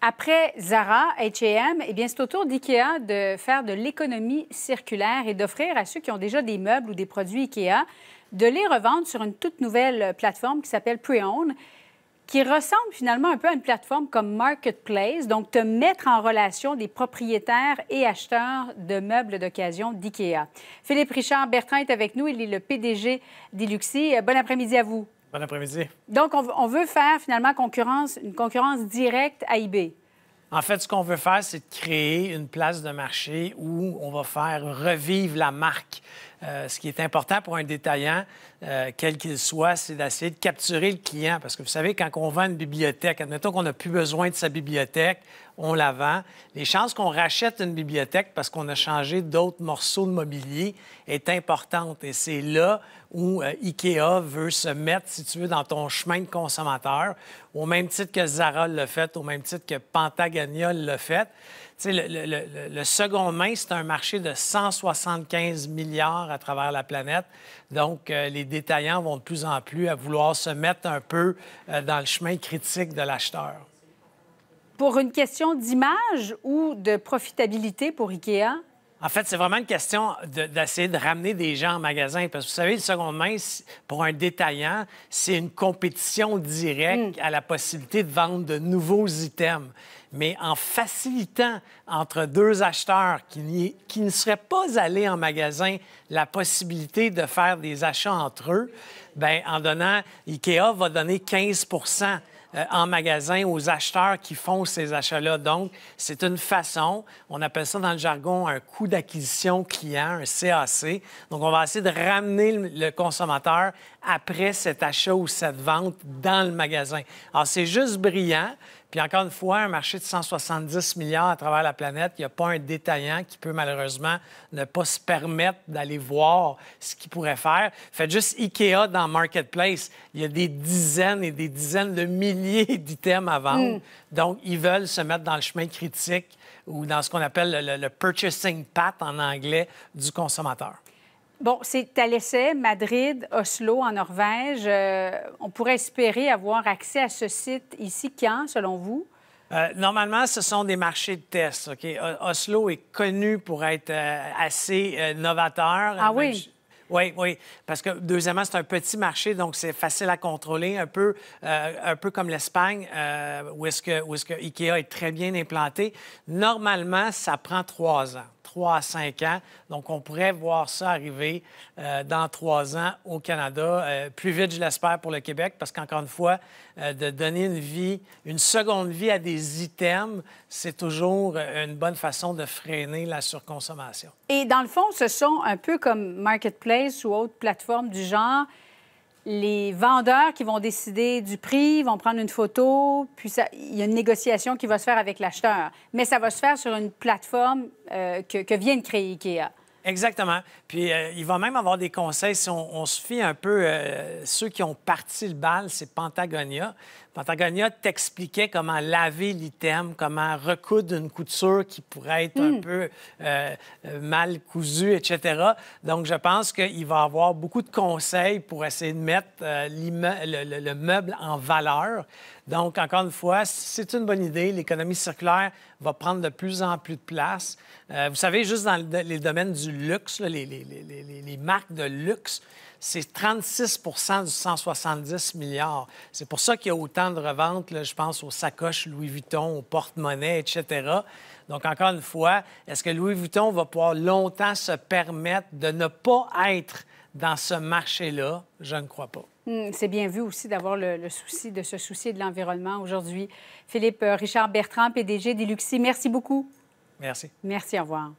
Après Zara, H&M, eh bien, c'est au tour d'IKEA de faire de l'économie circulaire et d'offrir à ceux qui ont déjà des meubles ou des produits IKEA de les revendre sur une toute nouvelle plateforme qui s'appelle Pre-Own, qui ressemble finalement un peu à une plateforme comme Marketplace, donc te mettre en relation des propriétaires et acheteurs de meubles d'occasion d'IKEA. Philippe Richard Bertrand est avec nous, il est le PDG d'Iluxi. Bon après-midi à vous. Bon après-midi. Donc, on, veut faire finalement concurrence, une concurrence directe à eBay. En fait, ce qu'on veut faire, c'est de créer une place de marché où on va faire revivre la marque. Euh, ce qui est important pour un détaillant, euh, quel qu'il soit, c'est d'essayer de capturer le client. Parce que vous savez, quand on vend une bibliothèque, admettons qu'on n'a plus besoin de sa bibliothèque, on la vend. Les chances qu'on rachète une bibliothèque parce qu'on a changé d'autres morceaux de mobilier est importante. Et c'est là où euh, IKEA veut se mettre, si tu veux, dans ton chemin de consommateur, au même titre que Zara l'a fait, au même titre que Pantagania l'a fait. Tu sais, le, second main, c'est un marché de 175 milliards à travers la planète. Donc, euh, les détaillants vont de plus en plus à vouloir se mettre un peu euh, dans le chemin critique de l'acheteur. Pour une question d'image ou de profitabilité pour IKEA? En fait, c'est vraiment une question d'essayer de, ramener des gens en magasin. Parce que vous savez, le second main, pour un détaillant, c'est une compétition directe mm. à la possibilité de vendre de nouveaux items. Mais en facilitant entre deux acheteurs qui, qui ne seraient pas allés en magasin la possibilité de faire des achats entre eux, bien, en donnant, IKEA va donner 15 euh, en magasin aux acheteurs qui font ces achats-là. Donc, c'est une façon, on appelle ça dans le jargon un coût d'acquisition client, un CAC. Donc, on va essayer de ramener le consommateur après cet achat ou cette vente dans le magasin. Alors, c'est juste brillant. Puis encore une fois, un marché de 170 milliards à travers la planète, il n'y a pas un détaillant qui peut malheureusement ne pas se permettre d'aller voir ce qu'il pourrait faire. Faites juste IKEA dans Marketplace. Il y a des dizaines et des dizaines de milliers d'items à vendre. Mm. Donc, ils veulent se mettre dans le chemin critique ou dans ce qu'on appelle le, le purchasing path en anglais du consommateur. Bon, c'est à l'essai, Madrid, Oslo, en Norvège. Euh, on pourrait espérer avoir accès à ce site ici quand, selon vous? Euh, normalement, ce sont des marchés de test. OK? Oslo est connu pour être euh, assez novateur. Ah oui? Oui, oui. Parce que, deuxièmement, c'est un petit marché, donc c'est facile à contrôler, un peu, un peu comme l'Espagne, où est-ce que, est que IKEA est très bien implanté. Normalement, ça prend trois ans. 3 à 5 ans. Donc, on pourrait voir ça arriver euh, dans trois ans au Canada. Euh, plus vite, je l'espère, pour le Québec, parce qu'encore une fois, euh, de donner une vie, une seconde vie à des items, c'est toujours une bonne façon de freiner la surconsommation. Et dans le fond, ce sont un peu comme Marketplace ou autres plateformes du genre les vendeurs qui vont décider du prix, vont prendre une photo, puis il y a une négociation qui va se faire avec l'acheteur. Mais ça va se faire sur une plateforme euh, que, vient de créer IKEA. Exactement. Puis euh, il va même avoir des conseils. Si on, se fie un peu, euh, ceux qui ont parti le bal, c'est Pentagonia. Patagonia t'expliquait comment laver l'item, comment recoudre une couture qui pourrait être un hmm. peu euh, euh, mal cousue, etc. Donc, je pense qu'il va avoir beaucoup de conseils pour essayer de mettre euh, le, meuble en valeur. Donc, encore une fois, c'est une bonne idée. L'économie circulaire va prendre de plus en plus de place. vous savez, juste dans les domaines du luxe, les, les marques de luxe, c'est 36% du 170 milliards. C'est pour ça qu'il y a autant de reventes, je pense aux sacoches Louis Vuitton, aux porte-monnaies, etc. Donc, encore une fois, est-ce que Louis Vuitton va pouvoir longtemps se permettre de ne pas être dans ce marché-là? Je ne crois pas. Hmm, c'est bien vu aussi d'avoir le, souci de se soucier de l'environnement aujourd'hui. Philippe euh, Richard Bertrand, PDG d'Iluxi, merci beaucoup. Merci. Merci, au revoir.